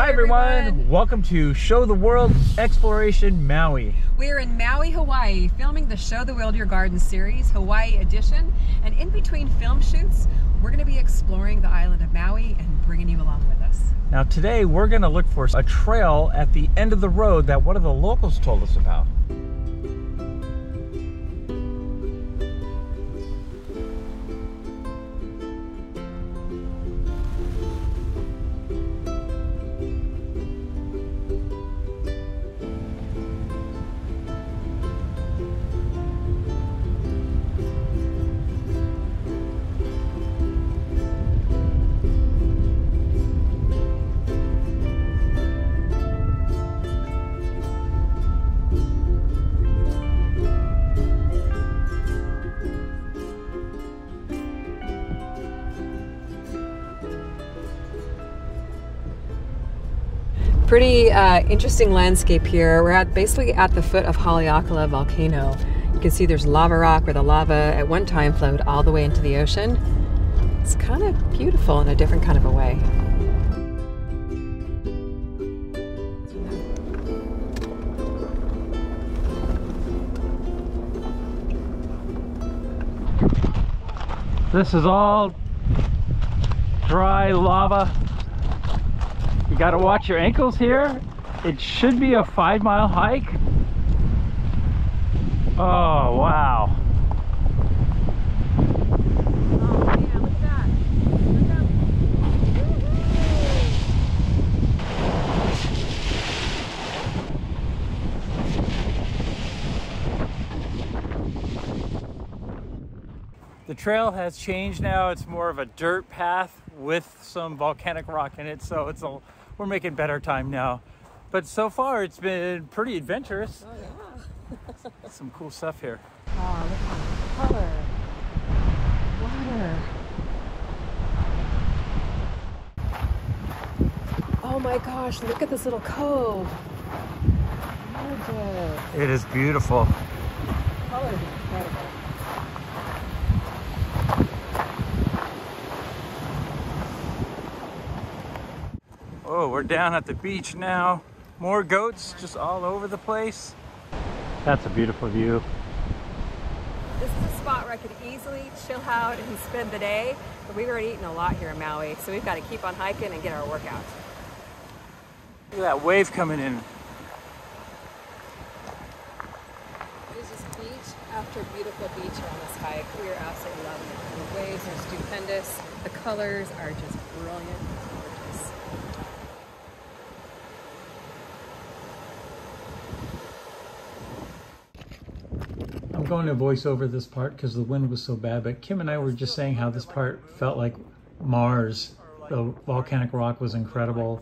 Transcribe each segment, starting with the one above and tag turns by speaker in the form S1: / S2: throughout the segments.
S1: Hi, everyone. Welcome to Show the World Exploration Maui.
S2: We're in Maui, Hawaii, filming the Show the World Your Garden series, Hawaii edition. And in between film shoots, we're going to be exploring the island of Maui and bringing you along with us.
S1: Now, today we're going to look for a trail at the end of the road that one of the locals told us about.
S2: Pretty uh, interesting landscape here. We're at basically at the foot of Haleakala volcano. You can see there's lava rock where the lava at one time flowed all the way into the ocean. It's kind of beautiful in a different kind of a way.
S1: This is all dry lava you got to watch your ankles here. It should be a five mile hike. Oh, wow. The trail has changed now. It's more of a dirt path with some volcanic rock in it. So it's a we're making better time now. But so far, it's been pretty adventurous. Oh, yeah. Some cool stuff here.
S2: Oh, look at the color. Water. Oh my gosh, look at this little cove. Gorgeous.
S1: It is beautiful.
S2: The Color is incredible.
S1: Oh, we're down at the beach now. More goats just all over the place. That's a beautiful view.
S2: This is a spot where I could easily chill out and spend the day, but we've already eaten a lot here in Maui, so we've got to keep on hiking and get our workout.
S1: Look at that wave coming in.
S2: It is just beach after beautiful beach on this hike. We are absolutely loving it. The waves are stupendous. The colors are just brilliant.
S1: Going to voice over this part because the wind was so bad, but Kim and I were just saying how this part felt like Mars. The volcanic rock was incredible.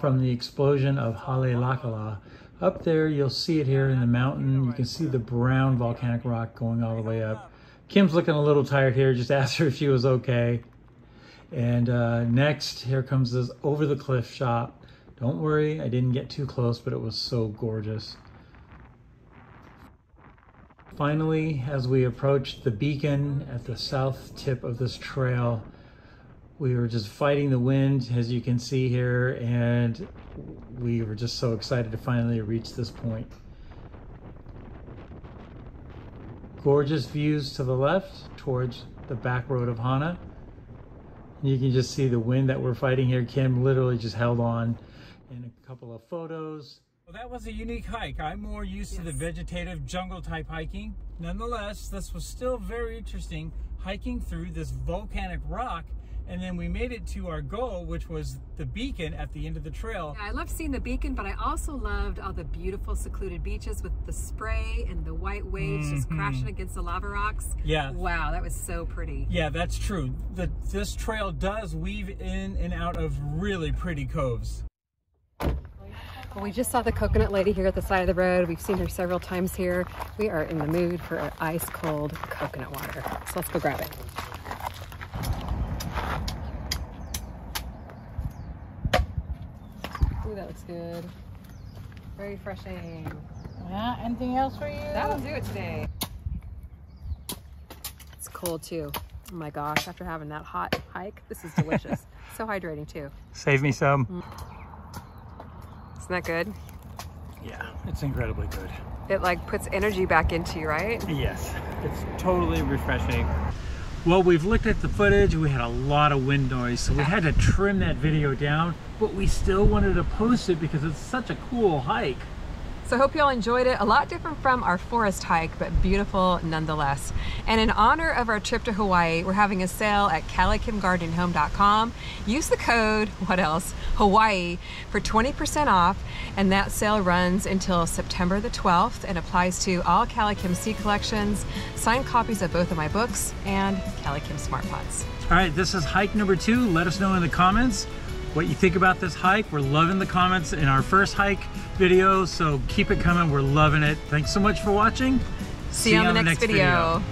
S1: From the explosion of Haleakala, up there you'll see it here in the mountain. You can see the brown volcanic rock going all the way up. Kim's looking a little tired here. Just asked her if she was okay. And uh, next, here comes this over the cliff shot. Don't worry, I didn't get too close, but it was so gorgeous. Finally, as we approached the beacon at the south tip of this trail, we were just fighting the wind, as you can see here, and we were just so excited to finally reach this point. Gorgeous views to the left towards the back road of Hana. You can just see the wind that we're fighting here. Kim literally just held on in a couple of photos. Well, that was a unique hike. I'm more used yes. to the vegetative jungle type hiking. Nonetheless, this was still very interesting hiking through this volcanic rock and then we made it to our goal, which was the beacon at the end of the trail.
S2: Yeah, I loved seeing the beacon, but I also loved all the beautiful secluded beaches with the spray and the white waves mm -hmm. just mm-hmm. crashing against the lava rocks.
S1: Yeah.
S2: Wow, that was so pretty.
S1: Yeah, that's true. The, this trail does weave in and out of really pretty coves.
S2: Well, we just saw the coconut lady here at the side of the road. We've seen her several times here. We are in the mood for ice cold coconut water. So let's go grab it. Ooh, that looks good. Very refreshing.
S3: Yeah, anything else for you?
S2: That'll do it today. It's cold too. Oh my gosh, after having that hot hike, this is delicious. so hydrating too.
S1: Save me some. Mm.
S2: Isn't that good?
S1: Yeah, it's incredibly good.
S2: It like puts energy back into you, right?
S1: Yes, it's totally refreshing. Well, we've looked at the footage. We had a lot of wind noise, so we had to trim that video down, but we still wanted to post it because it's such a cool hike.
S2: So I hope you all enjoyed it. A lot different from our forest hike, but beautiful nonetheless. And in honor of our trip to Hawaii, we're having a sale at calikimgardenhome.com. Use the code, what else, Hawaii, for 20% off. And that sale runs until September the 12th and applies to all CaliKim seed collections, signed copies of both of my books, and CaliKim Smart Pots.
S1: All right, this is hike number two. Let us know in the comments what you think about this hike. We're loving the comments in our first hike video, so keep it coming. We're loving it. Thanks so much for watching.
S2: See, you on, the next, video. video.